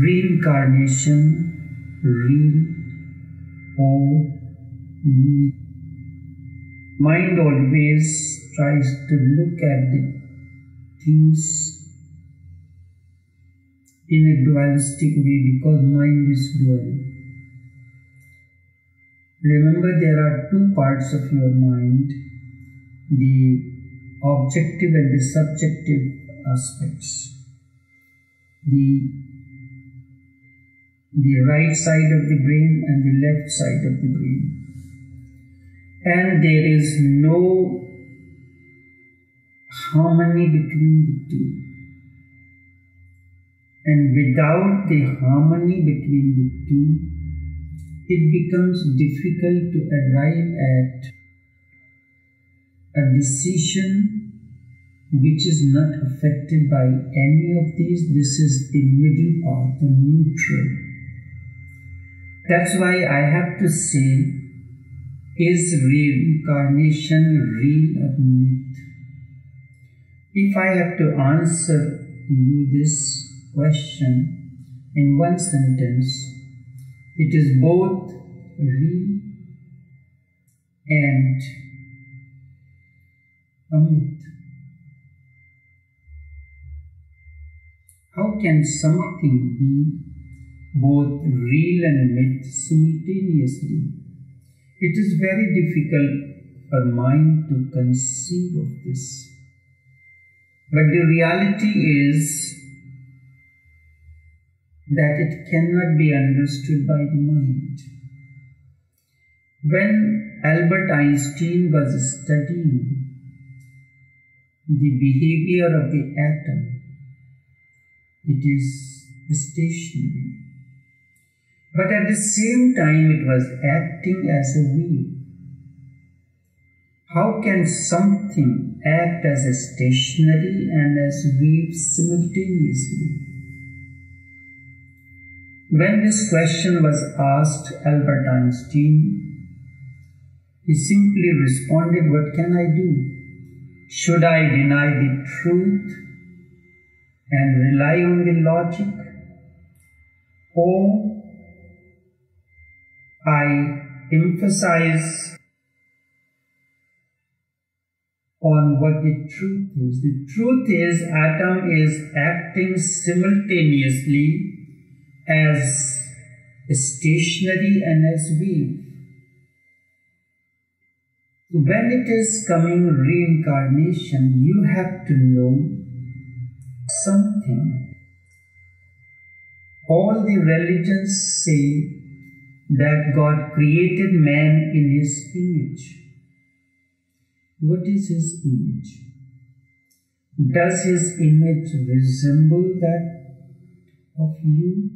reincarnation, real or myth. Mind always tries to look at the things in a dualistic way because mind is dual. Remember, there are two parts of your mind the objective and the subjective aspects. The, the right side of the brain and the left side of the brain. And there is no harmony between the two. And without the harmony between the two, it becomes difficult to arrive at a decision which is not affected by any of these. This is the middle path, the neutral. That's why I have to say, is reincarnation real or myth? If I have to answer you this question in one sentence, it is both real and a myth. How can something be both real and myth simultaneously? It is very difficult for mind to conceive of this. But the reality is that it cannot be understood by the mind. When Albert Einstein was studying the behavior of the atom, it is stationary. But at the same time, it was acting as a wheel. How can something act as a stationary and as wheel simultaneously? When this question was asked Albert Einstein, he simply responded, What can I do? Should I deny the truth and rely on the logic? Or I emphasize on what the truth is. The truth is atom is acting simultaneously as stationary and as wave. When it is coming reincarnation, you have to know something. All the religions say that God created man in his image. What is his image? Does his image resemble that of you?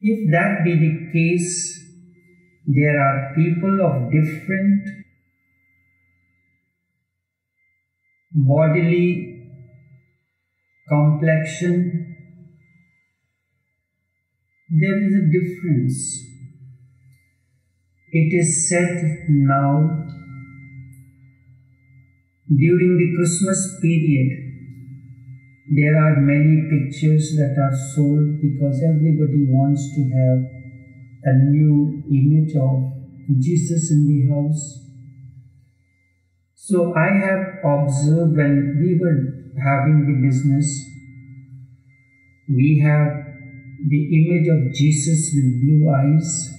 If that be the case, there are people of different bodily complexion. There is a difference. It is said now during the Christmas period there are many pictures that are sold because everybody wants to have a new image of Jesus in the house. So I have observed when we were having the business, we have the image of Jesus with blue eyes.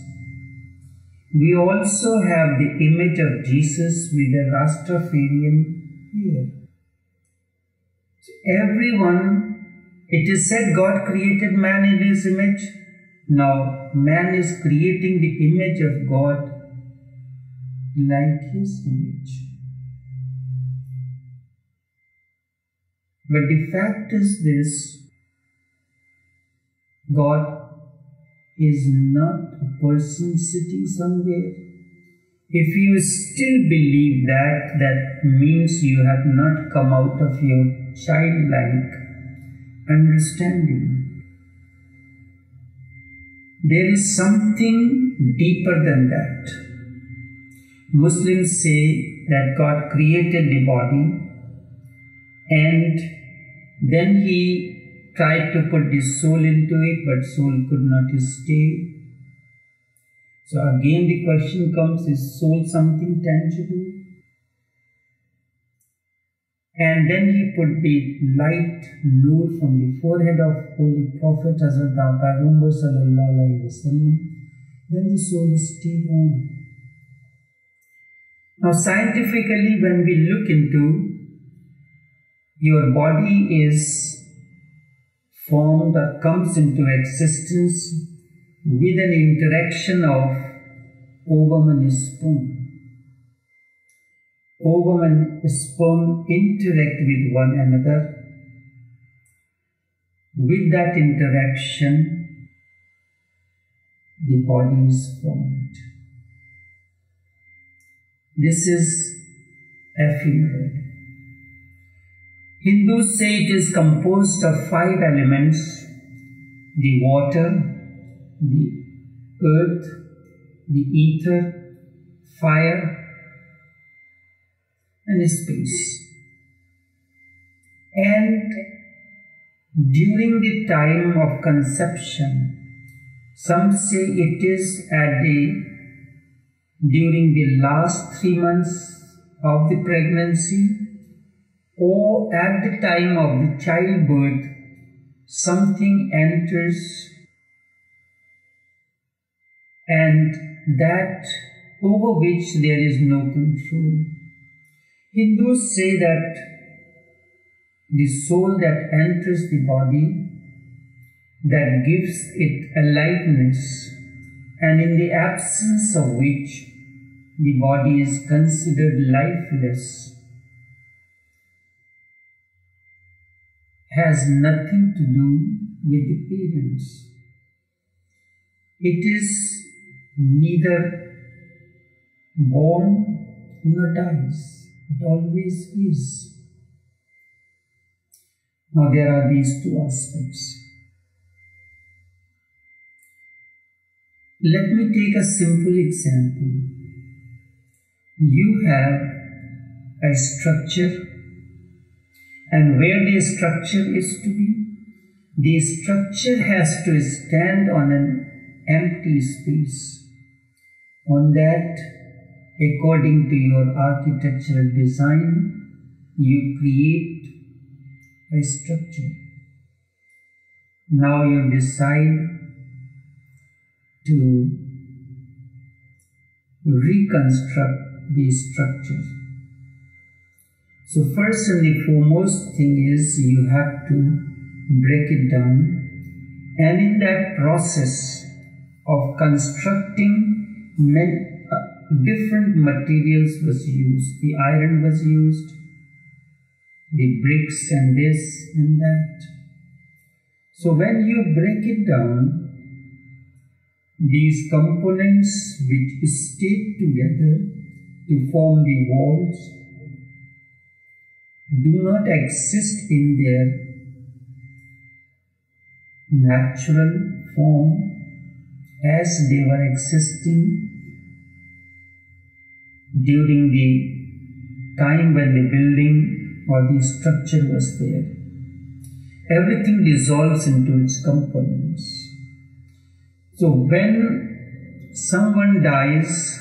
We also have the image of Jesus with a Rastafarian hair. Everyone, it is said God created man in his image. Now, man is creating the image of God like his image. But the fact is this God is not a person sitting somewhere. If you still believe that, that means you have not come out of your childlike understanding. There is something deeper than that. Muslims say that God created the body and then He tried to put the soul into it, but soul could not stay. So again the question comes, is soul something tangible? And then he put the light nur from the forehead of Holy Prophet Hazrat Paighambar sallallahu alaihi wasallam. Then the soul stayed on. Now scientifically when we look into your body is formed or comes into existence with an interaction of ovum and sperm. Ovum and sperm interact with one another. With that interaction, the body is formed. This is ephemeral. Hindus say it is composed of five elements the water, the earth, the ether, fire, and space. And during the time of conception, some say it is at the during the last three months of the pregnancy or at the time of the childbirth, something enters and that over which there is no control. Hindus say that the soul that enters the body that gives it aliveness and in the absence of which the body is considered lifeless has nothing to do with the parents. It is neither born nor dies. It always is. Now there are these two aspects. Let me take a simple example. You have a structure and where the structure is to be. The structure has to stand on an empty space. On that, according to your architectural design, you create a structure. Now you decide to reconstruct the structure so first and the foremost thing is you have to break it down and in that process of constructing uh, different materials was used. The iron was used, the bricks and this and that. So when you break it down, these components which stay together to form the walls do not exist in their natural form as they were existing during the time when the building or the structure was there. Everything dissolves into its components. So when someone dies,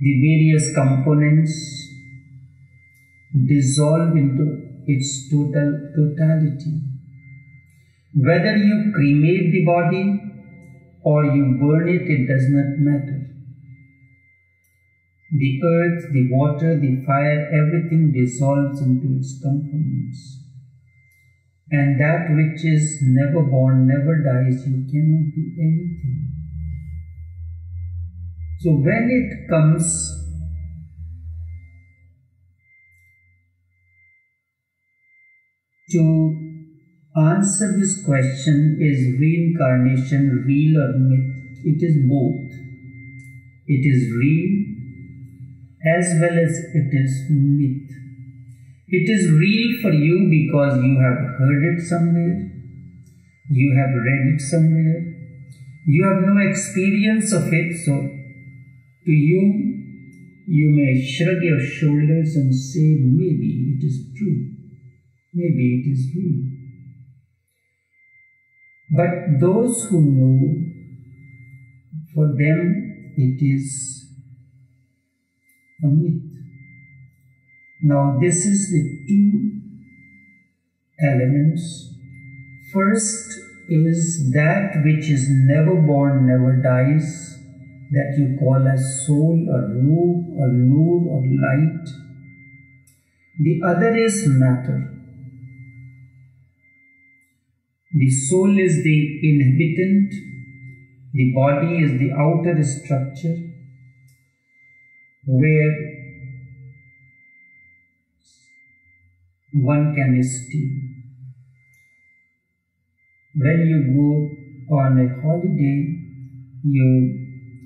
the various components dissolve into its total totality. Whether you cremate the body or you burn it, it does not matter. The earth, the water, the fire, everything dissolves into its components. And that which is never born, never dies, you cannot do anything. So when it comes To answer this question is reincarnation real or myth? It is both. It is real as well as it is myth. It is real for you because you have heard it somewhere, you have read it somewhere, you have no experience of it, so to you, you may shrug your shoulders and say, maybe it is true. Maybe it is real. But those who know, for them it is a myth. Now, this is the two elements. First is that which is never born, never dies, that you call as soul or ruh or nur or light. The other is matter. The soul is the inhabitant, the body is the outer structure where one can stay. When you go on a holiday, you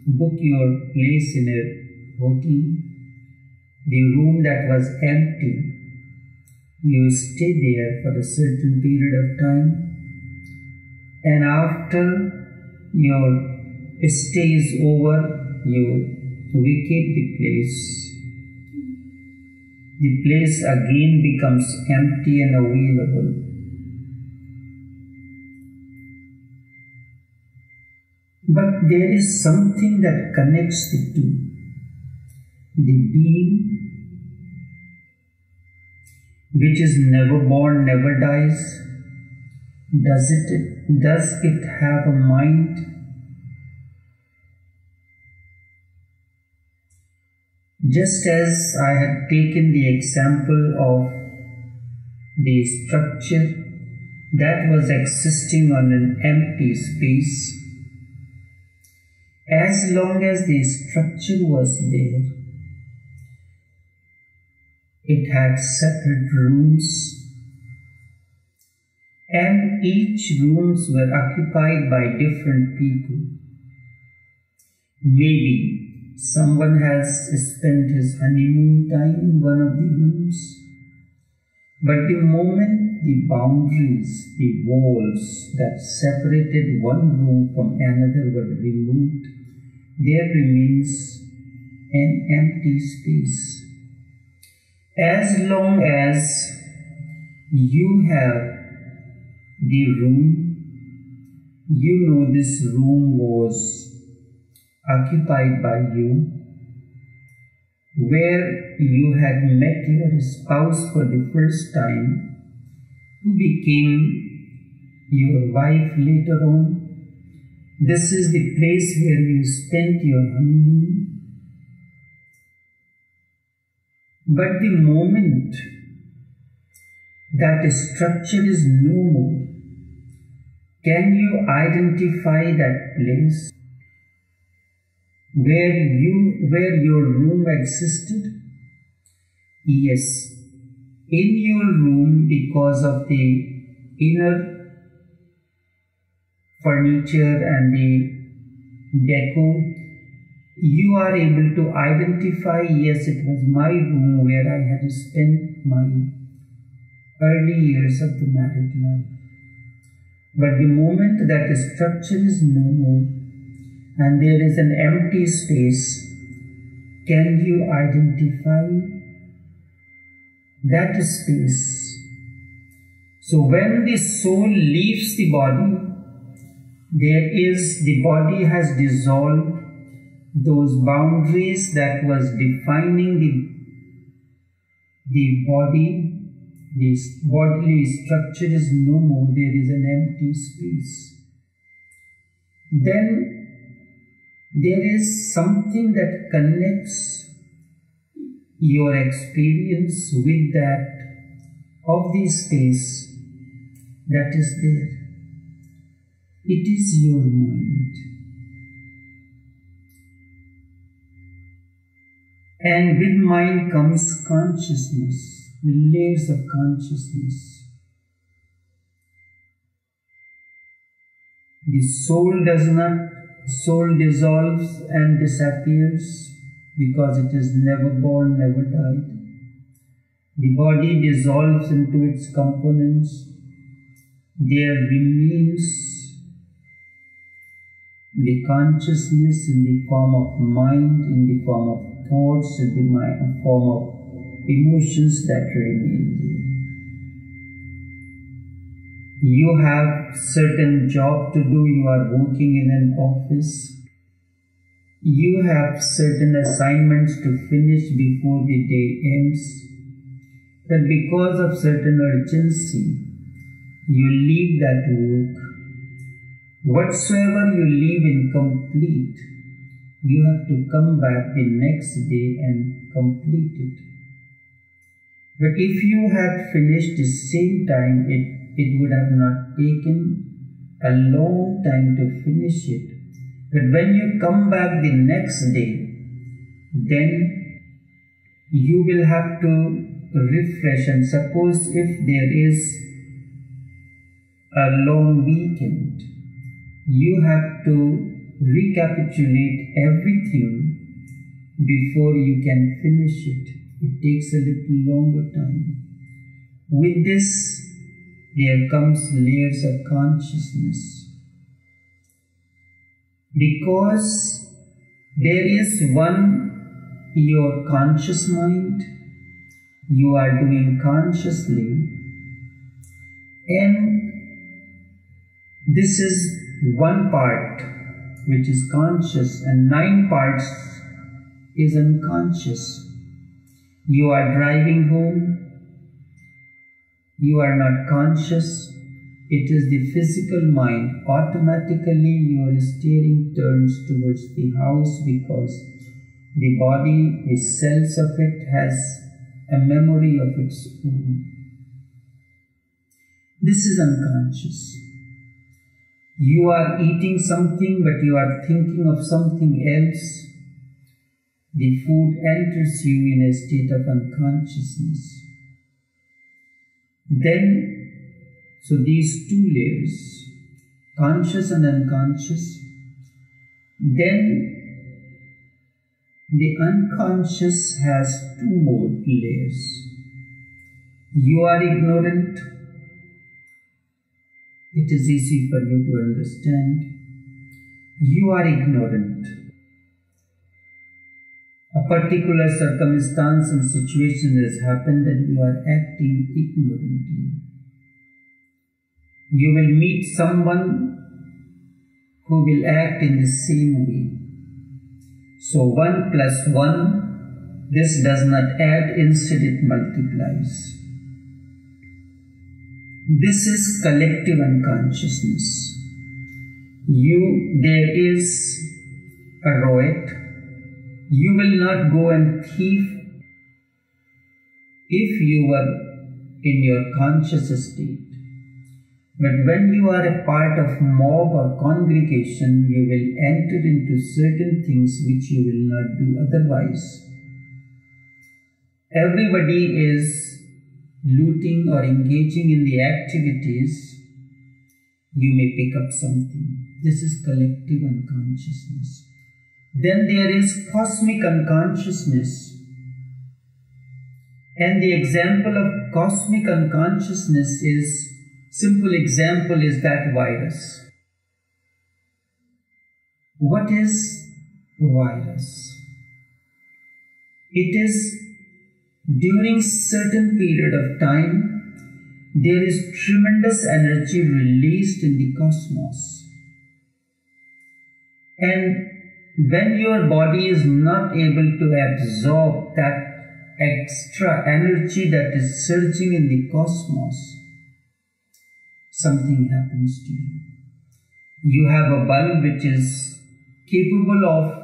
book your place in a hotel, the room that was empty, you stay there for a certain period of time, and after your stay is over, you vacate the place. The place again becomes empty and available. But there is something that connects the two. The being, which is never born, never dies, does it, does it have a mind? Just as I had taken the example of the structure that was existing on an empty space, as long as the structure was there, it had separate rooms and each rooms were occupied by different people. Maybe someone has spent his honeymoon time in one of the rooms, but the moment the boundaries, the walls that separated one room from another were removed, there remains an empty space. As long as you have the room, you know this room was occupied by you, where you had met your spouse for the first time, who became your wife later on. This is the place where you spent your honeymoon. But the moment that structure is no more, can you identify that place where you where your room existed? Yes. In your room because of the inner furniture and the deco, you are able to identify yes, it was my room where I had spent my early years of the married life. But the moment that the structure is no more and there is an empty space, can you identify that space? So when the soul leaves the body, there is, the body has dissolved those boundaries that was defining the, the body this bodily structure is no more, there is an empty space. Then there is something that connects your experience with that of the space that is there. It is your mind. And with mind comes consciousness, layers of consciousness. The soul does not, soul dissolves and disappears because it is never born, never died. The body dissolves into its components. There remains the consciousness in the form of mind, in the form of thoughts, in the form of emotions that remain You have certain job to do, you are working in an office. You have certain assignments to finish before the day ends. But because of certain urgency, you leave that work. Whatsoever you leave incomplete, you have to come back the next day and complete it. But if you had finished the same time, it, it would have not taken a long time to finish it. But when you come back the next day, then you will have to refresh and suppose if there is a long weekend, you have to recapitulate everything before you can finish it. It takes a little longer time. With this, there comes layers of consciousness. Because there is one, your conscious mind, you are doing consciously, and this is one part which is conscious, and nine parts is unconscious. You are driving home, you are not conscious, it is the physical mind. Automatically, your steering turns towards the house because the body, the cells of it, has a memory of its own. This is unconscious. You are eating something, but you are thinking of something else. The food enters you in a state of unconsciousness. Then so these two layers, conscious and unconscious, then the unconscious has two more layers. You are ignorant. It is easy for you to understand. You are ignorant. Particular circumstance and situation has happened and you are acting ignorantly you will meet someone who will act in the same way. So 1 plus 1, this does not add, instead it multiplies. This is collective unconsciousness. You, there is a roet. You will not go and thief if you were in your conscious state. But when you are a part of mob or congregation, you will enter into certain things which you will not do otherwise. Everybody is looting or engaging in the activities, you may pick up something. This is collective unconsciousness. Then there is cosmic unconsciousness. And the example of cosmic unconsciousness is Simple example is that virus. What is virus? It is during certain period of time there is tremendous energy released in the cosmos. And when your body is not able to absorb that extra energy that is surging in the cosmos, something happens to you. You have a bulb which is capable of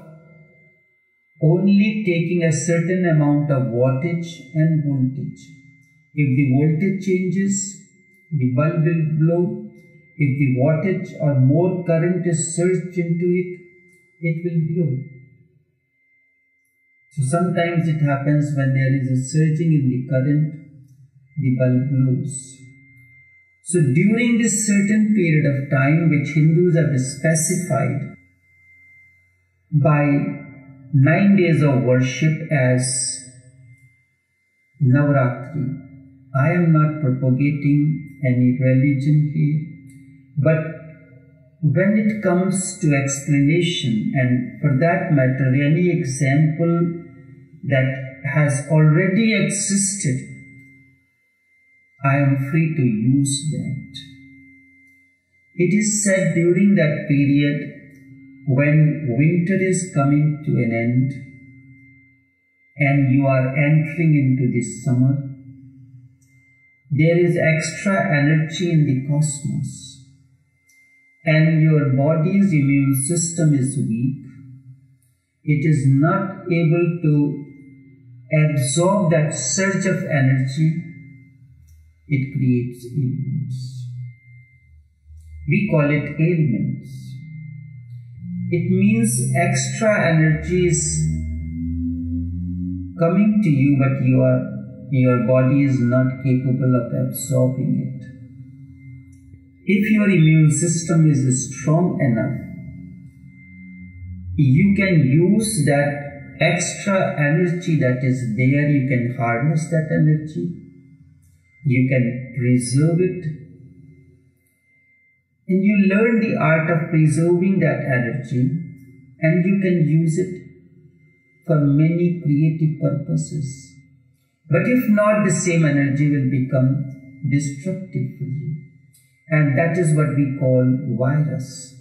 only taking a certain amount of wattage and voltage. If the voltage changes, the bulb will blow. If the wattage or more current is surged into it, it will blow. So sometimes it happens when there is a surging in the current, the bulb blows. So during this certain period of time which Hindus have specified by nine days of worship as Navratri, I am not propagating any religion here, but when it comes to explanation and for that matter any example that has already existed I am free to use that. It is said during that period when winter is coming to an end and you are entering into this summer, there is extra energy in the cosmos and your body's immune system is weak. It is not able to absorb that surge of energy. It creates ailments. We call it ailments. It means extra energy is coming to you, but you are, your body is not capable of absorbing it. If your immune system is strong enough, you can use that extra energy that is there, you can harness that energy, you can preserve it, and you learn the art of preserving that energy and you can use it for many creative purposes. But if not, the same energy will become destructive for you. And that is what we call virus.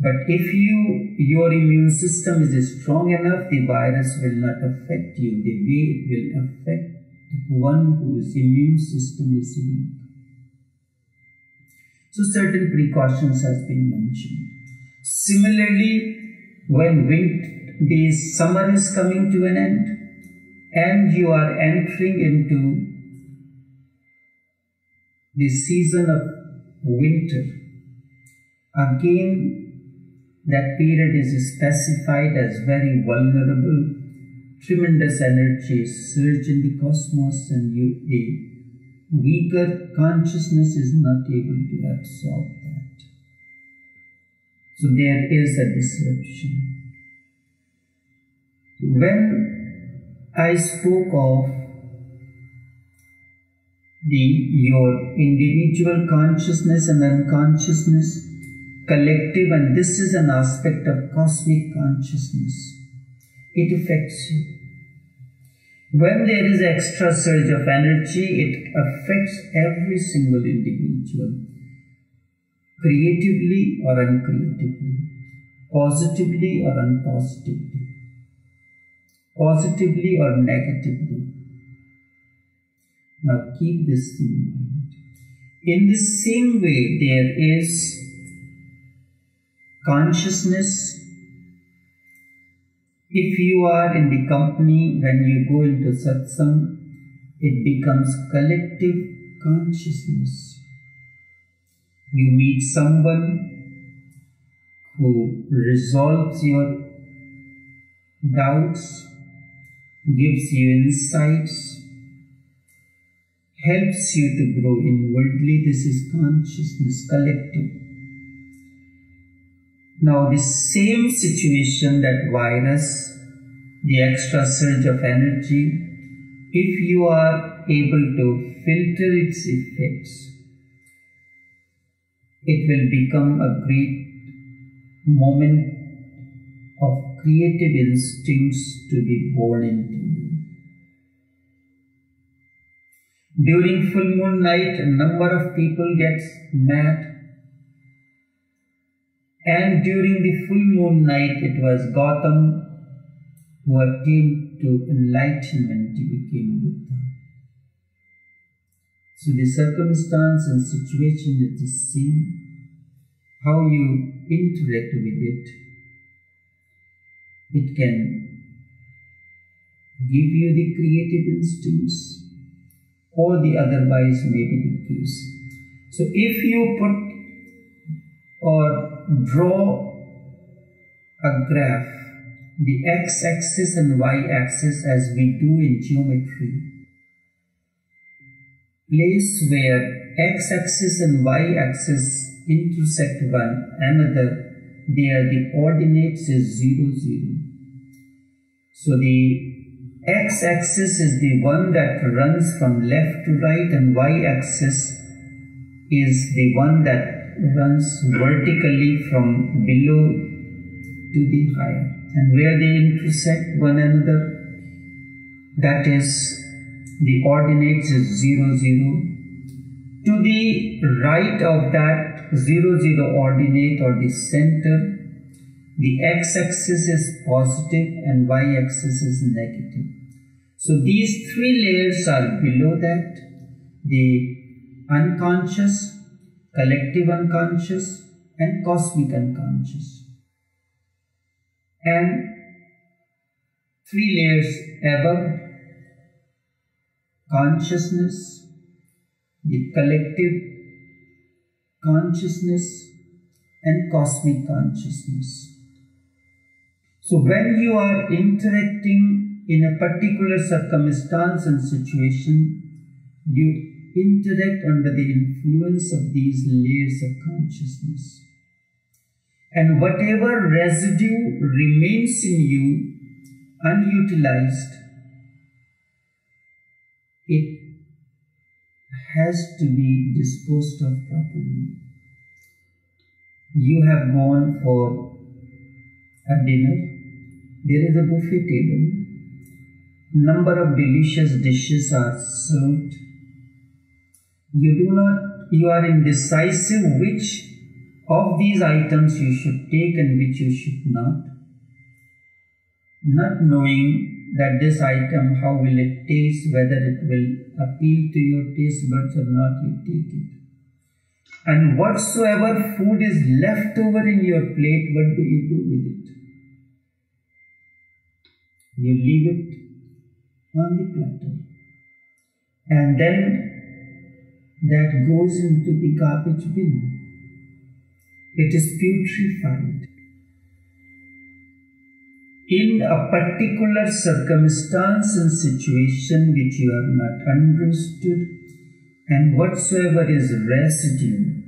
But if you your immune system is strong enough, the virus will not affect you the way it will affect one whose immune system is weak. So certain precautions has been mentioned. Similarly, when winter, the summer is coming to an end and you are entering into the season of winter, again that period is specified as very vulnerable. Tremendous energy surge in the cosmos and you, the weaker consciousness is not able to absorb that. So there is a disruption. When I spoke of the your individual consciousness and unconsciousness, collective, and this is an aspect of cosmic consciousness. It affects you. When there is extra surge of energy, it affects every single individual, creatively or uncreatively, positively or unpositively, positively or negatively. Now keep this in mind. In the same way, there is consciousness if you are in the company when you go into satsang, it becomes collective consciousness. You meet someone who resolves your doubts, gives you insights, helps you to grow inwardly. This is consciousness, collective. Now, the same situation, that virus, the extra surge of energy, if you are able to filter its effects, it will become a great moment of creative instincts to be born into During full moon night, a number of people gets mad and during the full moon night, it was Gautam who attained to enlightenment, he became Buddha. So the circumstance and situation is the same. How you interact with it, it can give you the creative instincts or the otherwise may be the case. So if you put or draw a graph, the x-axis and y-axis as we do in geometry. Place where x-axis and y-axis intersect one another, there the coordinates is 0, 0. So the x-axis is the one that runs from left to right and y-axis is the one that runs vertically from below to the higher. And where they intersect one another, that is the ordinates is 0, 0. To the right of that 0, 0 ordinate or the center. The x-axis is positive and y-axis is negative. So these three layers are below that. The unconscious, collective unconscious and cosmic unconscious. And three layers above consciousness, the collective consciousness and cosmic consciousness. So when you are interacting in a particular circumstance and situation, you interact under the influence of these layers of consciousness. And whatever residue remains in you unutilized, it has to be disposed of properly. You have gone for a dinner, there is a buffet table, number of delicious dishes are served. You do not, you are indecisive which of these items you should take and which you should not. Not knowing that this item, how will it taste, whether it will appeal to your taste buds or not, you take it. And whatsoever food is left over in your plate, what do you do with it? You leave it on the platter. And then that goes into the garbage bin. It is putrefied. In a particular circumstance and situation which you have not understood, and whatsoever is residue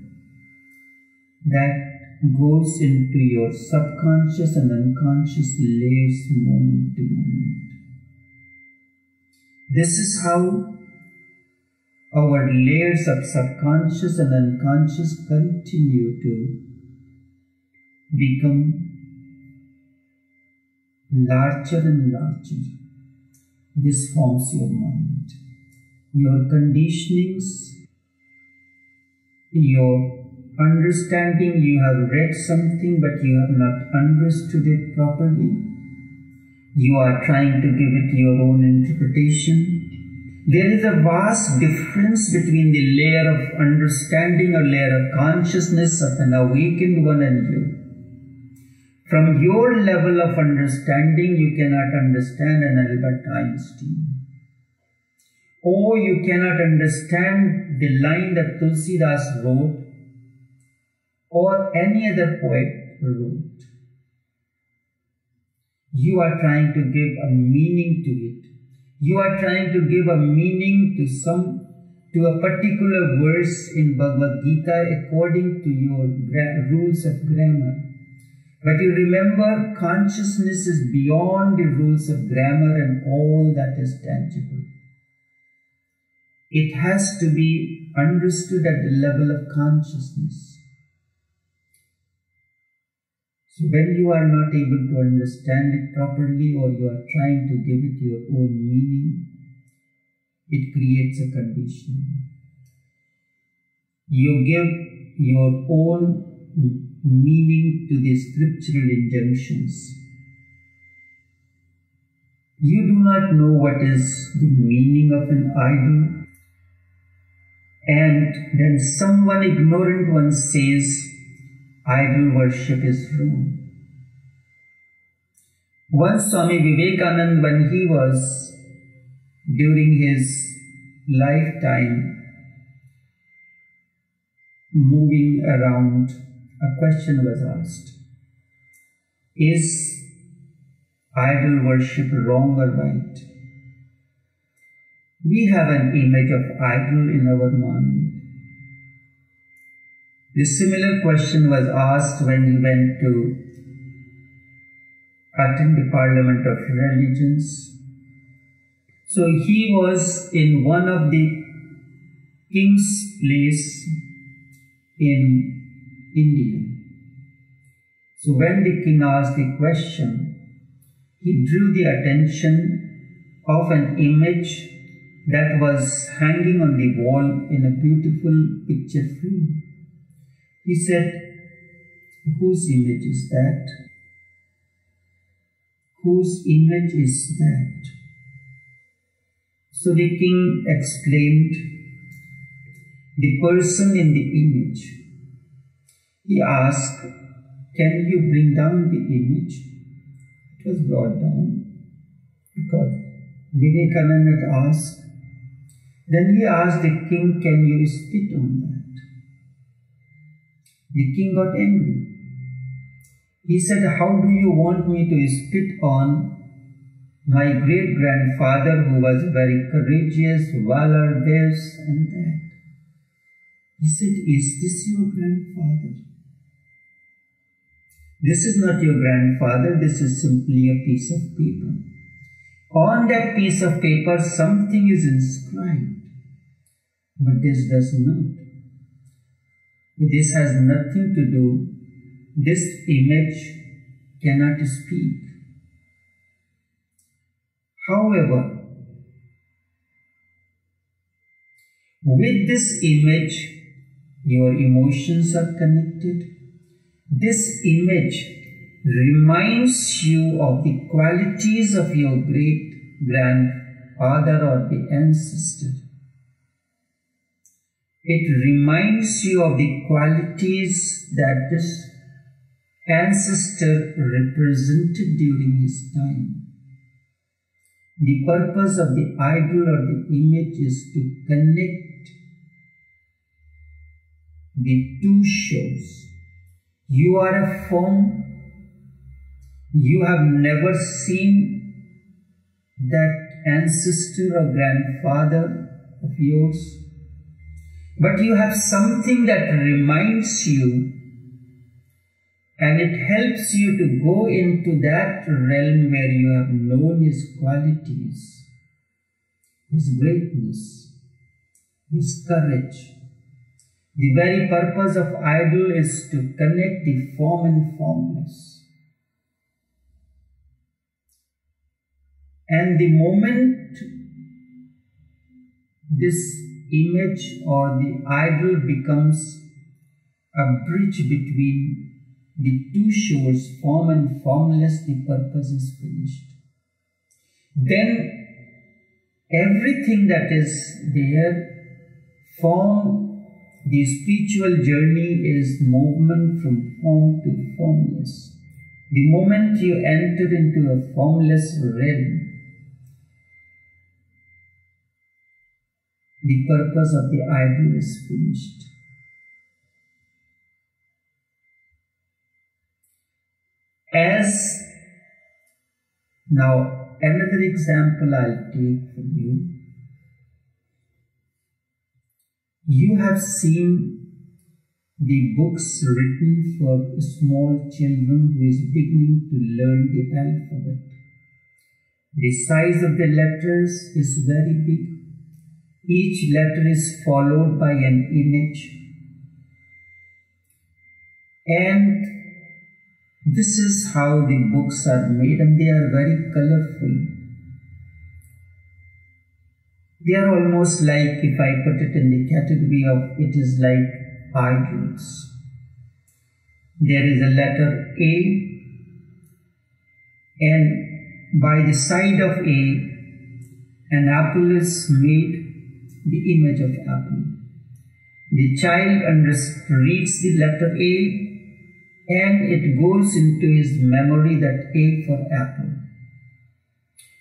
that goes into your subconscious and unconscious layers moment to moment. This is how our layers of subconscious and unconscious continue to become larger and larger. This forms your mind, your conditionings, your understanding. You have read something, but you have not understood it properly. You are trying to give it your own interpretation. There is a vast difference between the layer of understanding or layer of consciousness of an awakened one and you. From your level of understanding, you cannot understand an Albert Einstein. Or you cannot understand the line that Tulsidas wrote or any other poet wrote. You are trying to give a meaning to it. You are trying to give a meaning to some to a particular verse in Bhagavad Gita according to your rules of grammar. But you remember, consciousness is beyond the rules of grammar and all that is tangible. It has to be understood at the level of consciousness. So when you are not able to understand it properly or you are trying to give it your own meaning, it creates a condition. You give your own meaning to the scriptural injunctions. You do not know what is the meaning of an idol, and then someone ignorant one says, idol worship is wrong. Once Swami Vivekananda, when he was during his lifetime moving around a question was asked Is idol worship wrong or right? We have an image of idol in our mind. The similar question was asked when he went to attend the Parliament of Religions. So he was in one of the king's place in India. So when the king asked the question, he drew the attention of an image that was hanging on the wall in a beautiful picture frame. He said, Whose image is that? Whose image is that? So the king exclaimed, the person in the image. He asked, Can you bring down the image? It was brought down because Vivekananda asked. Then he asked the king, Can you spit on that? The king got angry. He said, How do you want me to spit on my great grandfather who was very courageous, valor, this and that? He said, Is this your grandfather? This is not your grandfather, this is simply a piece of paper. On that piece of paper, something is inscribed, but this does not. This has nothing to do, this image cannot speak. However, with this image, your emotions are connected. This image reminds you of the qualities of your great grandfather or the ancestor. It reminds you of the qualities that this ancestor represented during his time. The purpose of the idol or the image is to connect the two shows. You are a form, you have never seen that ancestor or grandfather of yours, but you have something that reminds you and it helps you to go into that realm where you have known His qualities, His greatness, His courage. The very purpose of idol is to connect the form and formless. And the moment this image or the idol becomes a bridge between the two shores, form and formless, the purpose is finished. Then everything that is there, form, the spiritual journey is movement from form to formless. The moment you enter into a formless realm, the purpose of the idol is finished. As now, another example I'll take for you. You have seen the books written for small children who is beginning to learn the alphabet. The size of the letters is very big. Each letter is followed by an image. And this is how the books are made, and they are very colorful. They are almost like, if I put it in the category of it is like idols. There is a letter A, and by the side of A, an apple is made, the image of apple. The child reads the letter A and it goes into his memory that A for apple.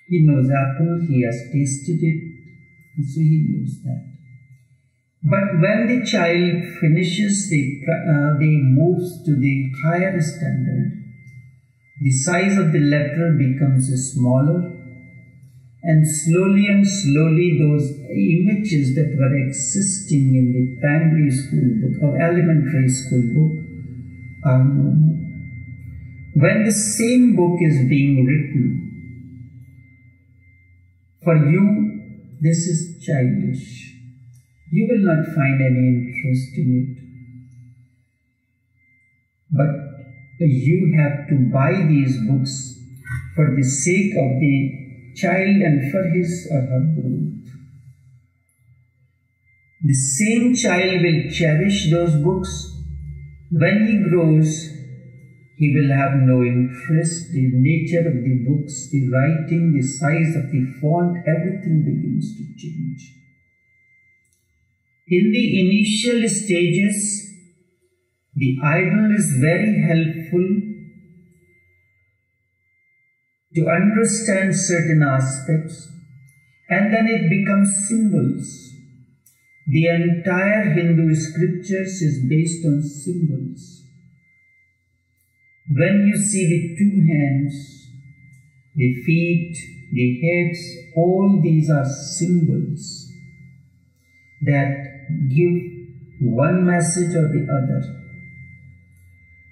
He knows apple, he has tasted it, and so he knows that. But when the child finishes the, uh, the moves to the higher standard, the size of the letter becomes smaller, and slowly and slowly those images that were existing in the primary school book or elementary school book are no more. When the same book is being written, for you, this is childish. You will not find any interest in it. But you have to buy these books for the sake of the child and for his or her growth. The same child will cherish those books When he grows, he will have no interest. The nature of the books, the writing, the size of the font, everything begins to change. In the initial stages, the idol is very helpful to understand certain aspects and then it becomes symbols. The entire Hindu scriptures is based on symbols. When you see the two hands, the feet, the heads, all these are symbols that give one message or the other.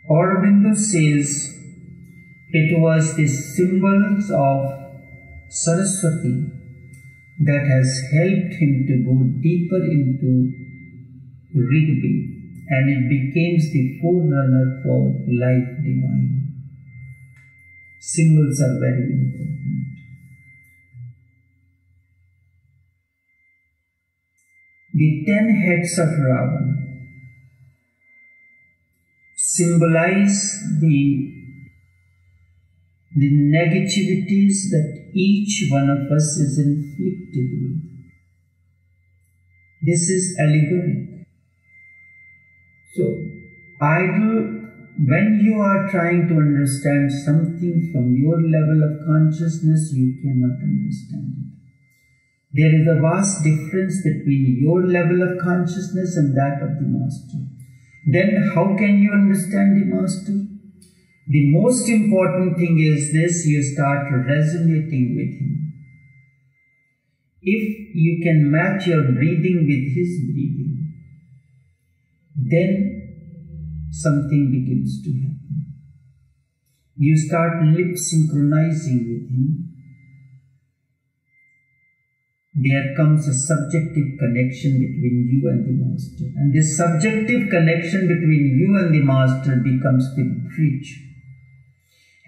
Aurobindo says it was the symbols of Saraswati that has helped him to go deeper into Rigveda and it becomes the forerunner for life divine. Symbols are very important. The ten heads of Ravan symbolize the the negativities that each one of us is inflicted with. This is allegoric. So, idol, when you are trying to understand something from your level of consciousness, you cannot understand it. There is a vast difference between your level of consciousness and that of the master. Then, how can you understand the master? The most important thing is this you start resonating with Him. If you can match your breathing with His breathing, then something begins to happen. You start lip synchronizing with Him. There comes a subjective connection between you and the Master. And this subjective connection between you and the Master becomes the bridge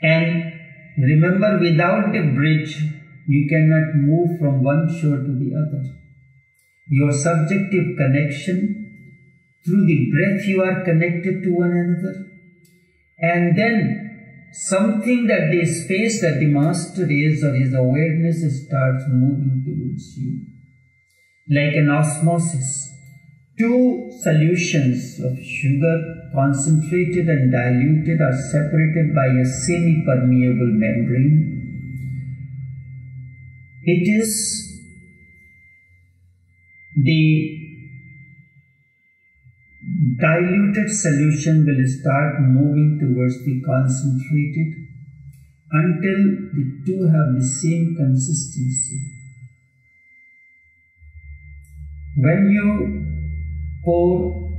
and remember, without the bridge, you cannot move from one shore to the other. Your subjective connection, through the breath, you are connected to one another. And then something that the space that the master is or his awareness starts moving towards you. Like an osmosis. Two solutions of sugar concentrated and diluted are separated by a semi-permeable membrane. It is the diluted solution will start moving towards the concentrated until the two have the same consistency. When you pour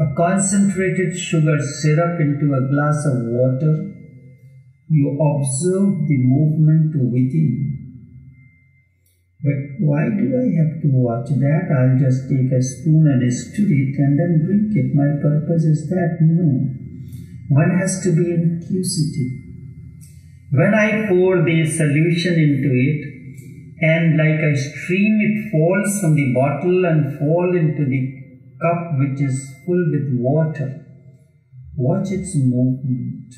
a concentrated sugar syrup into a glass of water, you observe the movement within. But why do I have to watch that? I'll just take a spoon and stir it and then drink it. My purpose is that? No. One has to be inquisitive. When I pour the solution into it, and like a stream, it falls from the bottle and fall into the cup which is full with water. Watch its movement.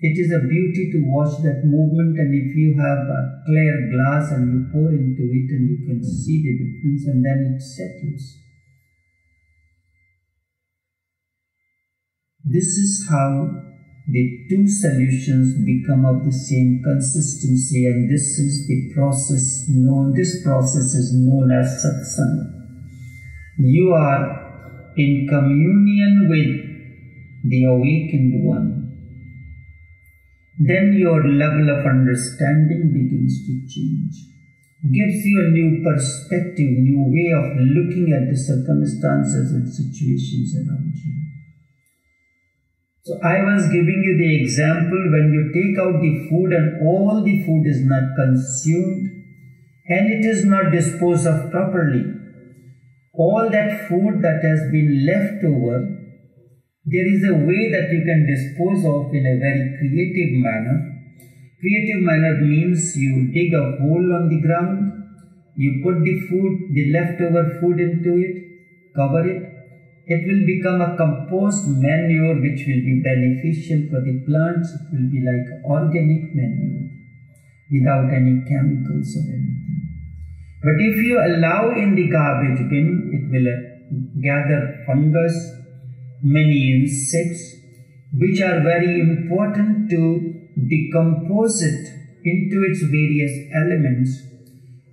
It is a beauty to watch that movement, and if you have a clear glass and you pour into it, and you can see the difference, and then it settles. This is how the two solutions become of the same consistency, and this is the process known. This process is known as satsang you are in communion with the awakened one, then your level of understanding begins to change. Gives you a new perspective, new way of looking at the circumstances and situations around you. So I was giving you the example when you take out the food and all the food is not consumed and it is not disposed of properly all that food that has been left over, there is a way that you can dispose of in a very creative manner. Creative manner means you dig a hole on the ground, you put the food, the leftover food into it, cover it, it will become a compost manure which will be beneficial for the plants. It will be like organic manure without any chemicals or anything. But if you allow in the garbage bin, it will gather fungus, many insects, which are very important to decompose it into its various elements.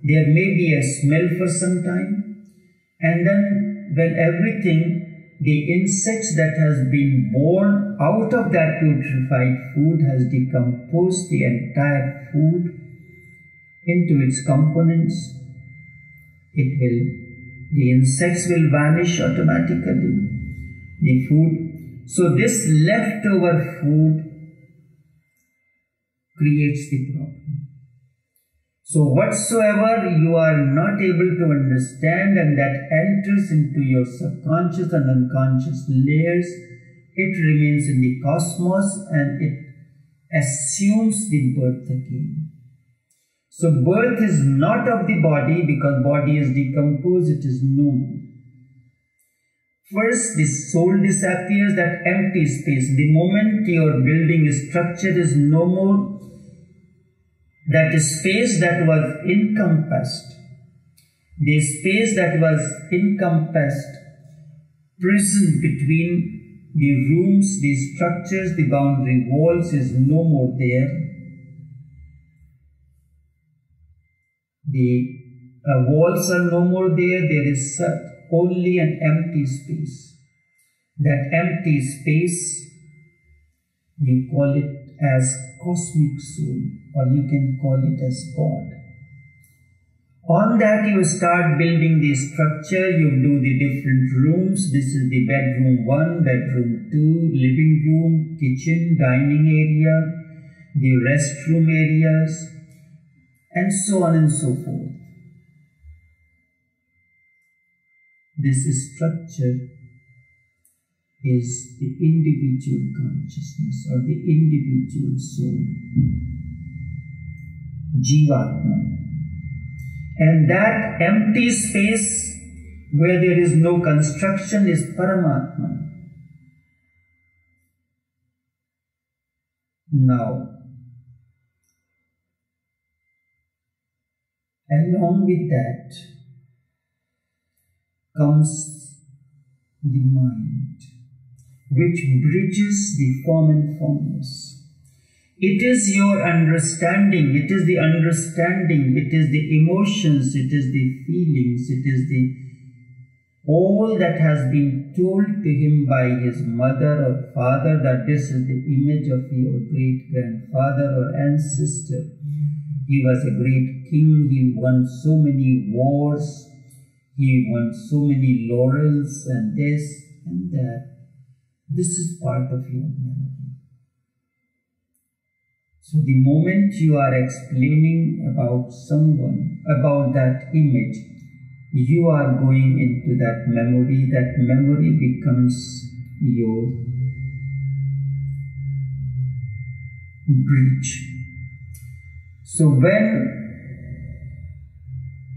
There may be a smell for some time, and then when everything the insects that has been born out of that putrefied food has decomposed the entire food into its components it will the insects will vanish automatically the food so this leftover food creates the problem so, whatsoever you are not able to understand and that enters into your subconscious and unconscious layers, it remains in the cosmos and it assumes the birth again. So, birth is not of the body because body is decomposed, it is no First, the soul disappears, that empty space. The moment your building structure is no more, that space that was encompassed, the space that was encompassed, prison between the rooms, the structures, the boundary walls is no more there. The uh, walls are no more there, there is only an empty space. That empty space, you call it as cosmic soul, or you can call it as God. On that, you start building the structure, you do the different rooms. This is the bedroom one, bedroom two, living room, kitchen, dining area, the restroom areas, and so on and so forth. This structure is the individual consciousness or the individual soul, Jivatma. And that empty space where there is no construction is Paramatma. Now, along with that comes the mind which bridges the form and. It is your understanding, it is the understanding, it is the emotions, it is the feelings, it is the all that has been told to him by his mother or father that this is the image of your great grandfather or ancestor. He was a great king, he won so many wars, he won so many laurels and this and that. This is part of your memory. So the moment you are explaining about someone, about that image, you are going into that memory, that memory becomes your bridge. So when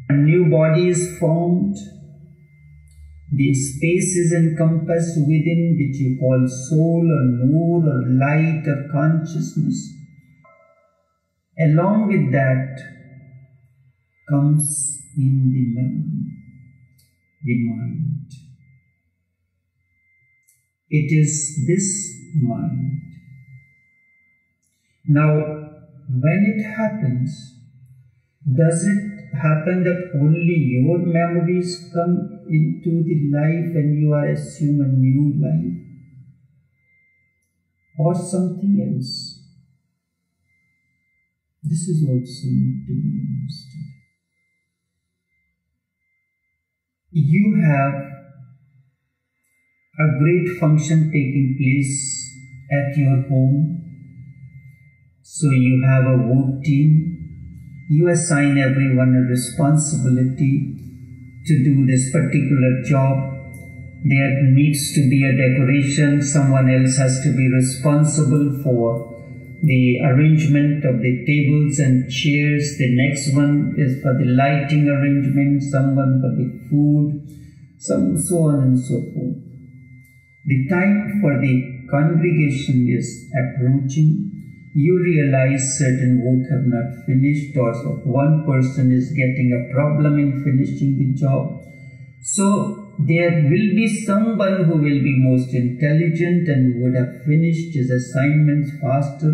a new body is formed, the space is encompassed within which you call soul or nur or light or consciousness. Along with that comes in the memory, the mind. It is this mind. Now, when it happens, does it happen that only your memories come into the life and you are assume a new life or something else. This is also need to be understood. You have a great function taking place at your home. So you have a work team you assign everyone a responsibility to do this particular job. There needs to be a decoration, someone else has to be responsible for the arrangement of the tables and chairs. The next one is for the lighting arrangement, someone for the food, some so on and so forth. the time for the congregation is approaching. You realize certain work have not finished, or so one person is getting a problem in finishing the job. So there will be someone who will be most intelligent and would have finished his assignments faster.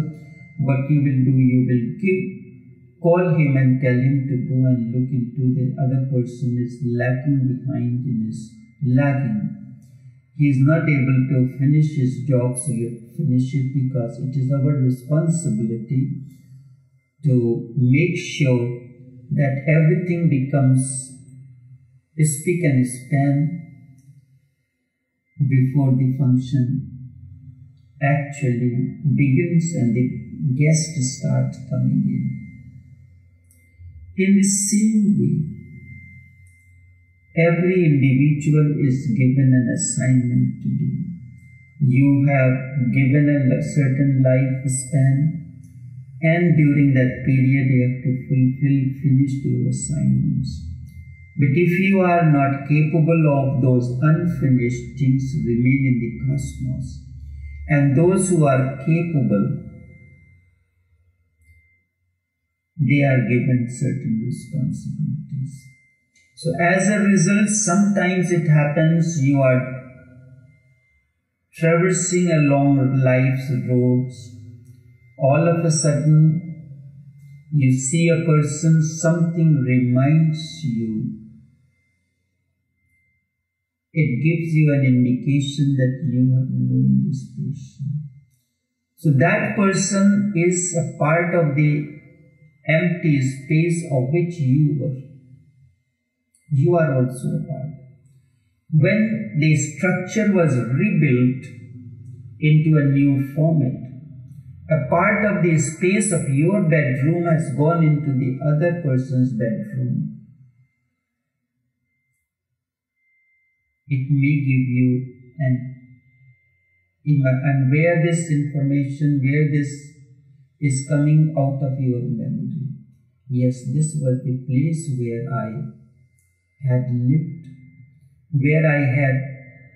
What you will do, you will give, call him and tell him to go and look into the other person is lacking behind in his lagging. He is not able to finish his job, so you finish it because it is our responsibility to make sure that everything becomes spick and span before the function actually begins and the guests start coming in. In the same way, every individual is given an assignment to do. You have given a certain lifespan, and during that period, you have to fulfill, finish your assignments. But if you are not capable of those unfinished things remain in the cosmos, and those who are capable, they are given certain responsibilities. So as a result, sometimes it happens you are traversing along life's roads. All of a sudden, you see a person, something reminds you it gives you an indication that you have known this person. So that person is a part of the empty space of which you were. You are also a part. When the structure was rebuilt into a new format, a part of the space of your bedroom has gone into the other person's bedroom it may give you an and where this information where this is coming out of your memory yes this was the place where i had lived where i had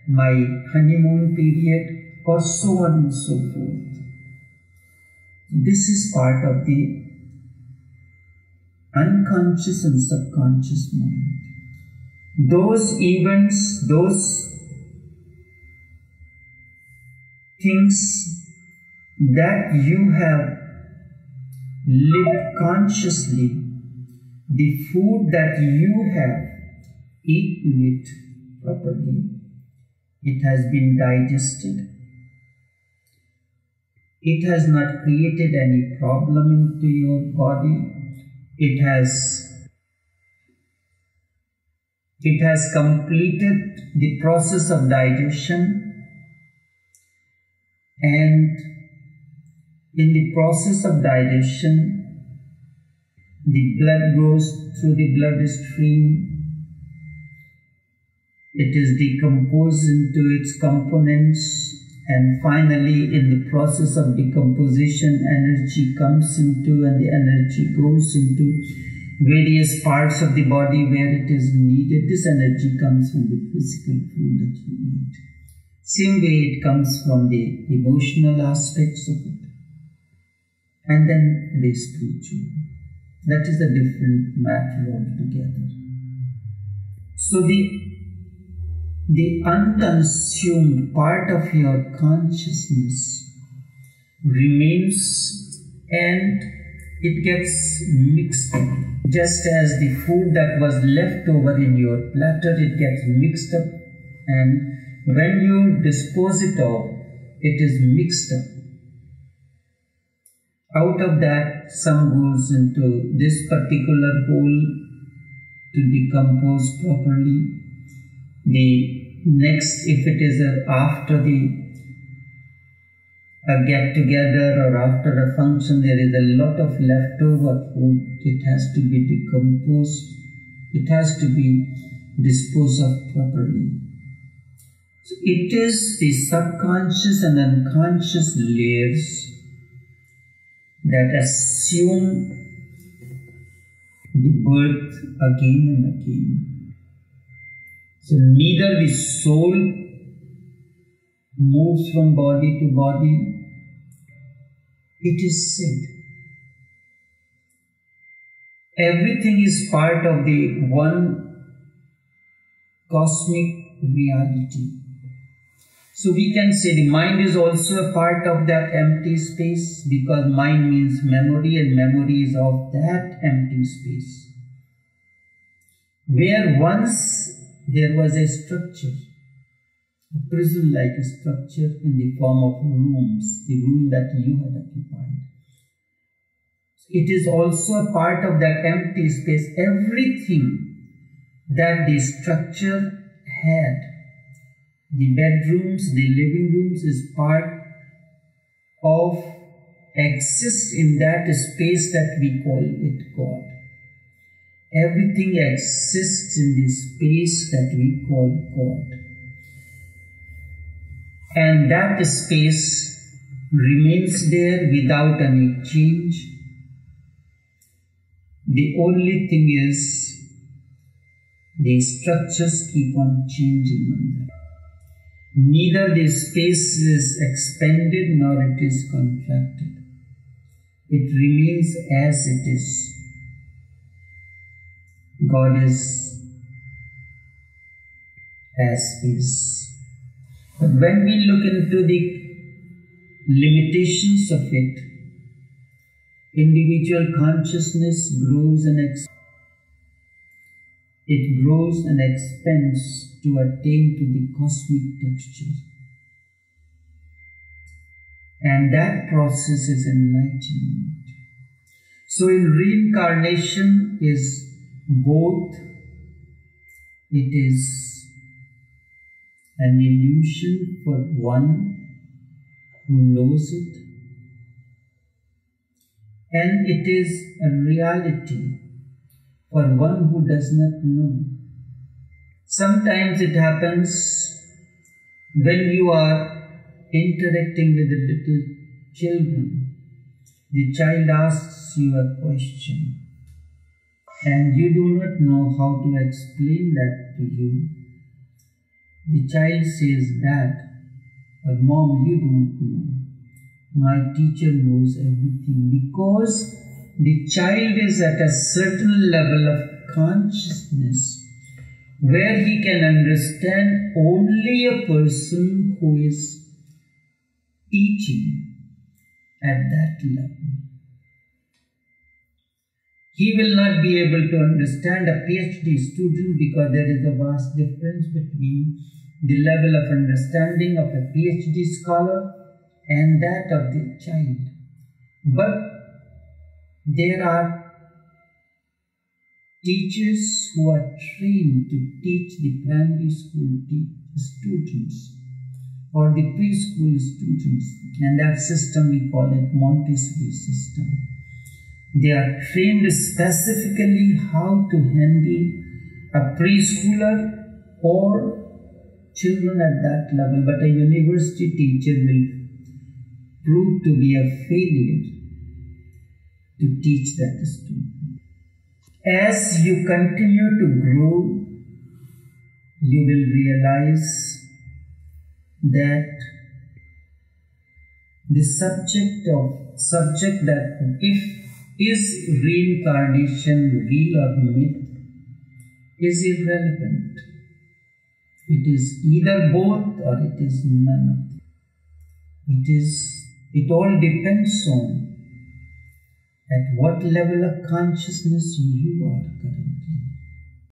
my honeymoon period or so on and so forth. This is part of the unconscious and subconscious mind. Those events, those things that you have lived consciously, the food that you have eaten it properly, it has been digested. It has not created any problem into your body. It has it has completed the process of digestion and in the process of digestion, the blood goes through the bloodstream. It is decomposed into its components and finally in the process of decomposition energy comes into and the energy goes into various parts of the body where it is needed. This energy comes from the physical food that you eat. Same way it comes from the emotional aspects of it. And then the spiritual. That is a different matter altogether. So the the unconsumed part of your consciousness remains and it gets mixed up. just as the food that was left over in your platter it gets mixed up. And when you dispose it off it is mixed up. Out of that some goes into this particular hole to decompose properly the next if it is a, after the a get together or after a function, there is a lot of leftover food. It has to be decomposed. It has to be disposed of properly. So it is the subconscious and unconscious layers that assume the birth again and again. So neither the soul moves from body to body. It is said everything is part of the one cosmic reality. So we can say the mind is also a part of that empty space because mind means memory and memory is of that empty space. Where once there was a structure, a prison like structure in the form of rooms, the room that you had occupied. It is also a part of that empty space. Everything that the structure had, the bedrooms, the living rooms, is part of exists in that space that we call it God. Everything exists in this space that we call God. And that space remains there without any change the only thing is the structures keep on changing. Neither the space is expanded nor it is contracted. It remains as it is. God is as is. But when we look into the limitations of it, individual consciousness grows and expands. It grows and expands to attain to the cosmic texture. And that process is enlightenment. So in reincarnation is both, it is an illusion for one who knows it and it is a reality for one who does not know. Sometimes it happens when you are interacting with the little children. The child asks you a question and you do not know how to explain that to you. The child says, Dad or Mom, you don't know my teacher knows everything because the child is at a certain level of consciousness where he can understand only a person who is teaching at that level. He will not be able to understand a PhD student because there is a vast difference between the level of understanding of a PhD scholar and that of the child. But there are teachers who are trained to teach the primary school students or the preschool students, and that system we call it Montessori system. They are trained specifically how to handle a preschooler or children at that level, but a university teacher will prove to be a failure to teach that student. As you continue to grow, you will realize that the subject of subject that if is reincarnation real or myth is irrelevant. It is either both or it is none. It is it all depends on at what level of consciousness you are currently.